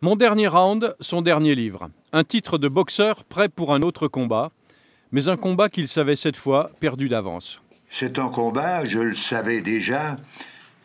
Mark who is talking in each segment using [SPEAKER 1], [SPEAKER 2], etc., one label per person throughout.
[SPEAKER 1] Mon dernier round, son dernier livre. Un titre de boxeur prêt pour un autre combat, mais un combat qu'il savait cette fois perdu d'avance.
[SPEAKER 2] C'est un combat, je le savais déjà,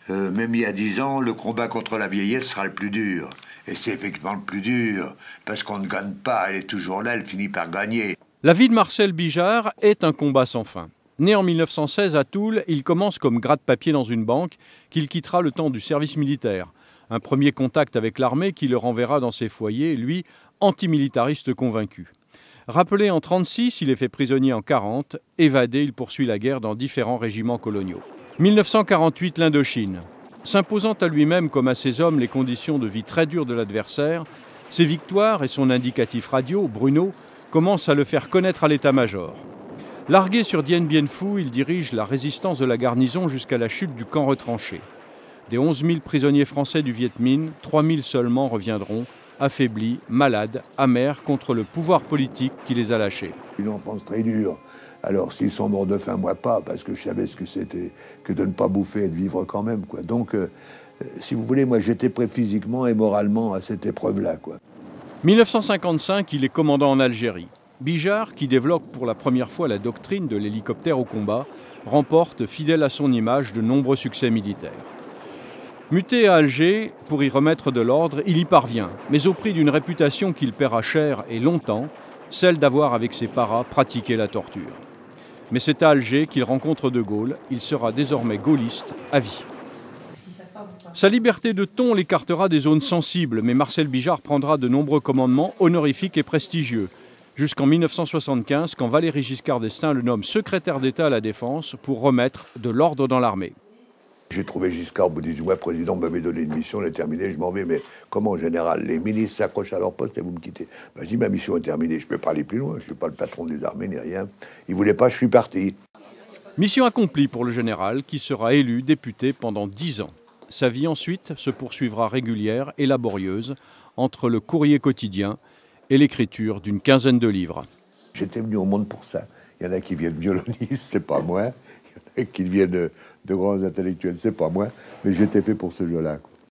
[SPEAKER 2] euh, même il y a dix ans, le combat contre la vieillesse sera le plus dur. Et c'est effectivement le plus dur, parce qu'on ne gagne pas, elle est toujours là, elle finit par gagner.
[SPEAKER 1] La vie de Marcel Bijard est un combat sans fin. Né en 1916 à Toul, il commence comme gratte-papier dans une banque qu'il quittera le temps du service militaire. Un premier contact avec l'armée qui le renverra dans ses foyers, lui, antimilitariste convaincu. Rappelé en 36, il est fait prisonnier en 40. Évadé, il poursuit la guerre dans différents régiments coloniaux. 1948, l'Indochine. S'imposant à lui-même comme à ses hommes les conditions de vie très dures de l'adversaire, ses victoires et son indicatif radio, Bruno, commencent à le faire connaître à l'état-major. Largué sur Dien Bien Phu, il dirige la résistance de la garnison jusqu'à la chute du camp retranché. Des 11 000 prisonniers français du Viet Minh, 3 000 seulement reviendront, affaiblis, malades, amers contre le pouvoir politique qui les a lâchés.
[SPEAKER 2] Une enfance très dure. Alors s'ils sont morts de faim, moi pas, parce que je savais ce que c'était que de ne pas bouffer et de vivre quand même. Quoi. Donc, euh, si vous voulez, moi j'étais prêt physiquement et moralement à cette épreuve-là. Quoi.
[SPEAKER 1] 1955, il est commandant en Algérie. Bijard, qui développe pour la première fois la doctrine de l'hélicoptère au combat, remporte, fidèle à son image, de nombreux succès militaires. Muté à Alger, pour y remettre de l'ordre, il y parvient, mais au prix d'une réputation qu'il paiera cher et longtemps, celle d'avoir avec ses paras pratiqué la torture. Mais c'est à Alger qu'il rencontre De Gaulle, il sera désormais gaulliste à vie. Sa liberté de ton l'écartera des zones sensibles, mais Marcel Bijard prendra de nombreux commandements honorifiques et prestigieux, jusqu'en 1975 quand Valéry Giscard d'Estaing le nomme secrétaire d'État à la Défense pour remettre de l'ordre dans l'armée.
[SPEAKER 2] J'ai trouvé Giscard au bout du mois, président m'avait donné une mission, elle est terminée, je m'en vais, mais comment en général Les ministres s'accrochent à leur poste et vous me quittez. Ben, je dis, ma mission est terminée, je ne peux pas aller plus loin, je ne suis pas le patron des armées ni rien. Il ne voulait pas, je suis parti.
[SPEAKER 1] Mission accomplie pour le général qui sera élu député pendant dix ans. Sa vie ensuite se poursuivra régulière et laborieuse entre le courrier quotidien et l'écriture d'une quinzaine de livres.
[SPEAKER 2] J'étais venu au monde pour ça. Il y en a qui viennent violonistes, c'est pas moi. Il y en a qui deviennent de grands intellectuels, c'est pas moi. Mais j'étais fait pour ce jeu-là.